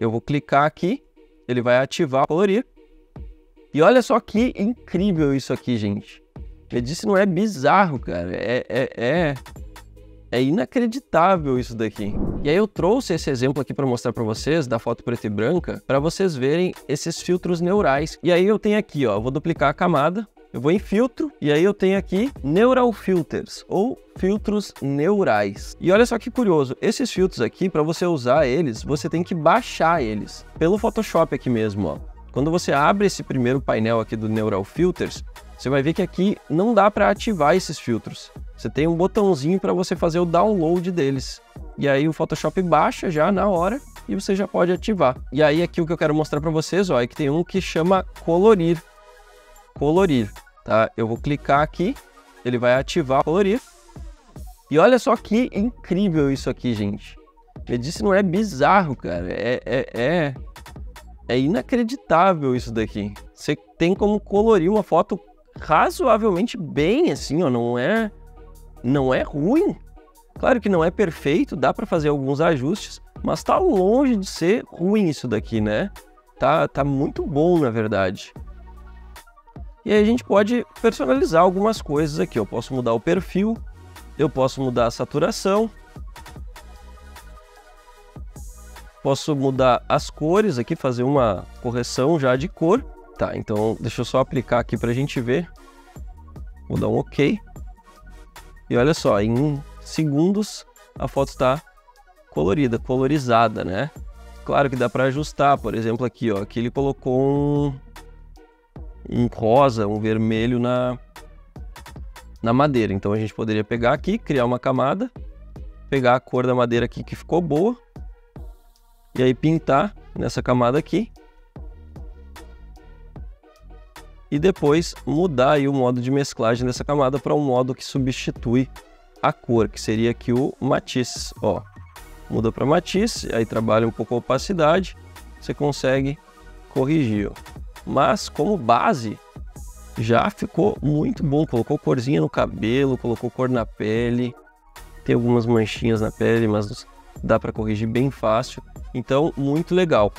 eu vou clicar aqui, ele vai ativar colorir. E olha só que incrível isso aqui, gente. Eu disse, não é bizarro, cara. É, é, é, é inacreditável isso daqui. E aí eu trouxe esse exemplo aqui para mostrar para vocês da foto preta e branca, para vocês verem esses filtros neurais. E aí eu tenho aqui, ó, vou duplicar a camada, eu vou em filtro e aí eu tenho aqui Neural Filters ou filtros neurais. E olha só que curioso, esses filtros aqui, para você usar eles, você tem que baixar eles pelo Photoshop aqui mesmo, ó. Quando você abre esse primeiro painel aqui do Neural Filters, você vai ver que aqui não dá para ativar esses filtros. Você tem um botãozinho para você fazer o download deles. E aí o Photoshop baixa já na hora e você já pode ativar. E aí aqui o que eu quero mostrar para vocês, ó, é que tem um que chama colorir. Colorir, tá? Eu vou clicar aqui, ele vai ativar colorir. E olha só que incrível isso aqui, gente. Eu disse, não é bizarro, cara. É, é, é, é inacreditável isso daqui. Você tem como colorir uma foto razoavelmente bem, assim, ó, não é, não é ruim. Claro que não é perfeito, dá para fazer alguns ajustes, mas tá longe de ser ruim isso daqui, né? Tá, tá muito bom, na verdade. E aí a gente pode personalizar algumas coisas aqui. Eu posso mudar o perfil, eu posso mudar a saturação, posso mudar as cores aqui, fazer uma correção já de cor. Tá, então deixa eu só aplicar aqui para a gente ver. Vou dar um OK. E olha só, em segundos a foto está colorida, colorizada, né? Claro que dá para ajustar, por exemplo aqui, ó, aqui ele colocou um, um rosa, um vermelho na, na madeira. Então a gente poderia pegar aqui, criar uma camada, pegar a cor da madeira aqui que ficou boa, e aí pintar nessa camada aqui e depois mudar aí o modo de mesclagem dessa camada para um modo que substitui a cor, que seria aqui o matiz, ó. Muda para matiz, aí trabalha um pouco a opacidade, você consegue corrigir, ó. Mas como base, já ficou muito bom, colocou corzinha no cabelo, colocou cor na pele, tem algumas manchinhas na pele, mas dá para corrigir bem fácil, então muito legal.